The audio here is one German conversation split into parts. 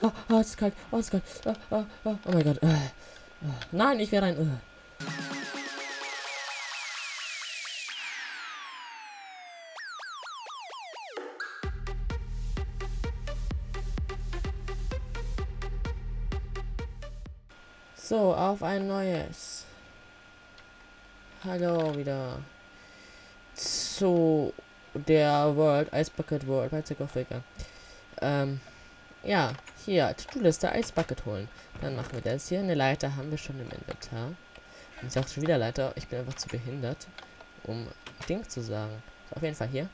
Oh, oh, es ist kalt. Oh, es ist kalt. Oh, oh, oh, oh mein Gott. Äh. Nein, ich werde ein... Äh. So, auf ein neues. Hallo wieder. Zu der World, Ice Bucket World bei Zickerficker. Ähm, ja, hier, To-Do-Liste, Ice Bucket holen. Dann machen wir das hier. Eine Leiter haben wir schon im Inventar. Und ich auch schon wieder Leiter. Ich bin einfach zu behindert, um Ding zu sagen. So, auf jeden Fall hier.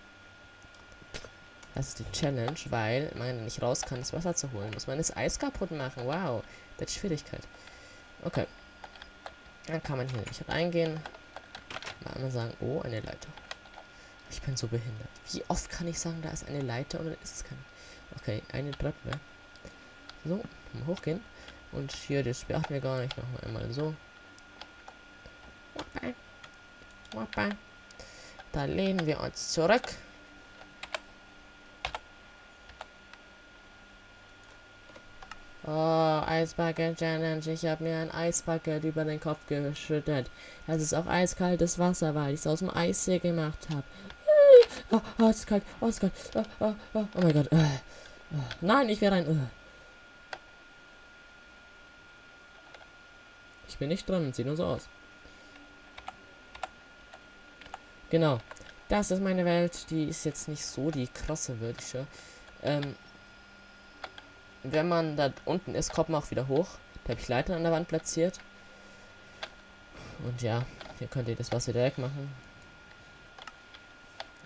Das ist die Challenge, weil man nicht raus kann, das Wasser zu holen. Muss man das Eis kaputt machen. Wow, das ist Schwierigkeit. Okay. Dann kann man hier nicht reingehen. Mal sagen, oh, eine Leiter. Ich bin so behindert. Wie oft kann ich sagen, da ist eine Leiter oder ist es keine? Okay, eine Treppe. So, mal hochgehen. Und hier, das beachten wir gar nicht. Machen einmal so. Da lehnen wir uns zurück. Oh, Eisbucket Challenge. Ich habe mir ein Eisbucket über den Kopf geschüttet. Das ist auch eiskaltes Wasser, weil ich es aus dem Eissee gemacht habe. Oh, es ist kalt. Oh, ist kalt. Oh, oh, oh, oh mein Gott. Oh, nein, ich werde ein... Ich bin nicht dran. Sieht nur so aus. Genau. Das ist meine Welt. Die ist jetzt nicht so die krasse, würde ich. Ähm, wenn man da unten ist, kommt man auch wieder hoch. Da habe ich Leiter an der Wand platziert. Und ja, hier könnt ihr das Wasser direkt machen.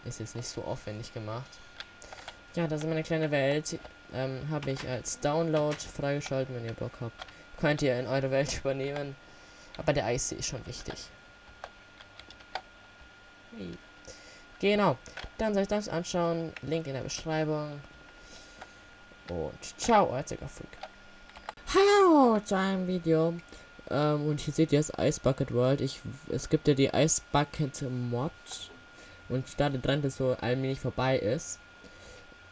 Ist jetzt nicht so aufwendig gemacht. Ja, das ist meine kleine Welt. Ähm, habe ich als Download freigeschalten, wenn ihr Bock habt. Könnt ihr in eure Welt übernehmen. Aber der Eis ist schon wichtig. Genau. Dann soll ich das anschauen. Link in der Beschreibung. Und ciao, euer Freak. Hallo zu einem Video. Ähm, und hier seht ihr das Ice Bucket World. Ich, es gibt ja die Ice Bucket Mod. Und da der Trend so allmählich vorbei ist,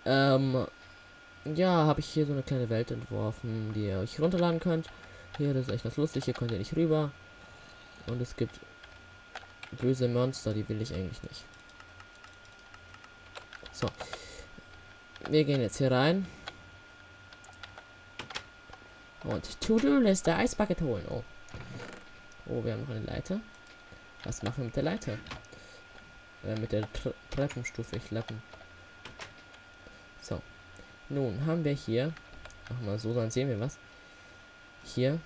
ähm, ja, habe ich hier so eine kleine Welt entworfen, die ihr euch runterladen könnt. Hier, das ist echt ganz lustig. Hier könnt ihr nicht rüber. Und es gibt böse Monster, die will ich eigentlich nicht. So. Wir gehen jetzt hier rein. Und To-Do-Liste Eisbucket holen. Oh. Oh, wir haben noch eine Leiter. Was machen wir mit der Leiter? Äh, mit der Tre Treppenstufe. Ich lappen. So. Nun haben wir hier. Machen wir so, dann sehen wir was. Hier.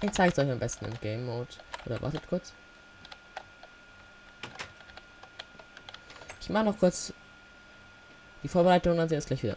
Ich zeige es euch am besten im Game Mode. Oder wartet kurz. Ich mache noch kurz die Vorbereitung, dann sehen wir es gleich wieder.